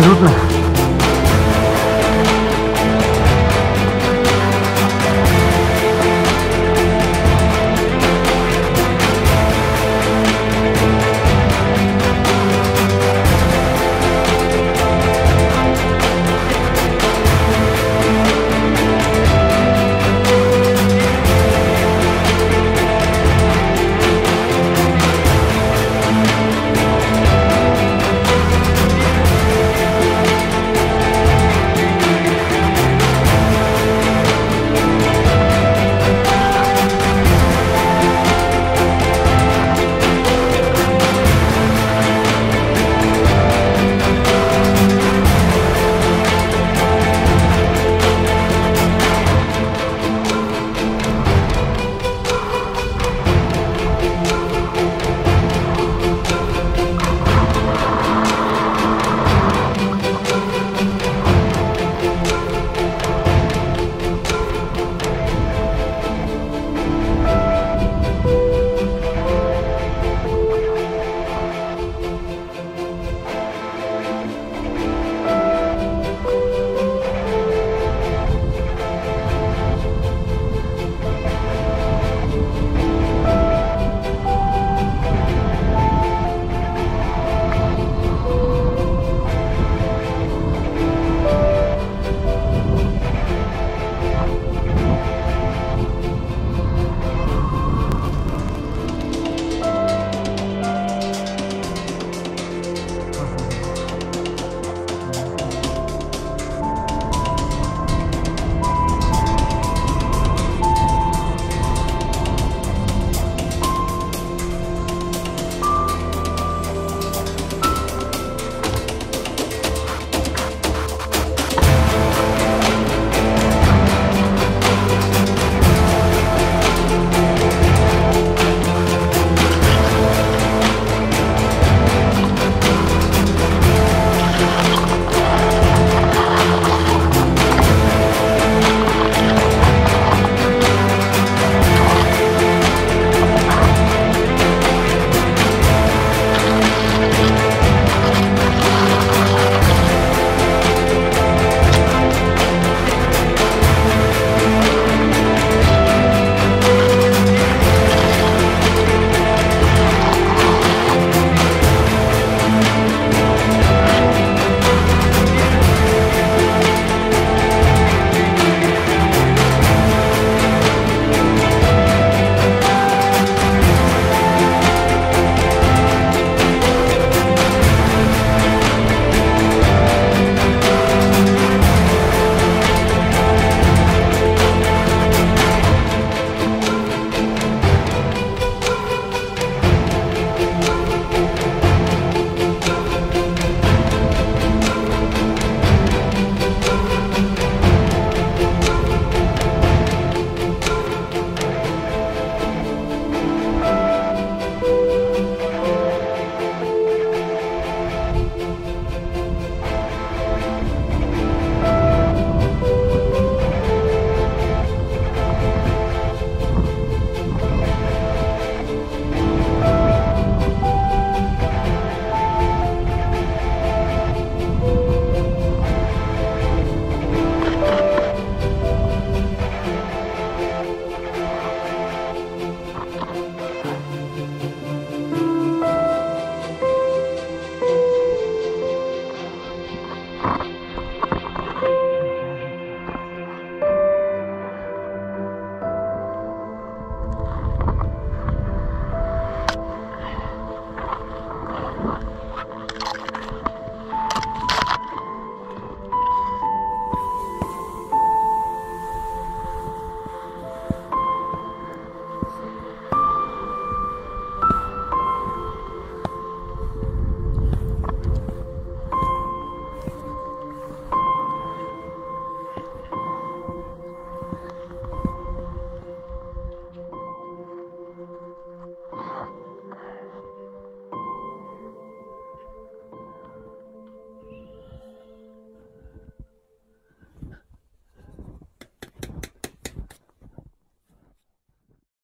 30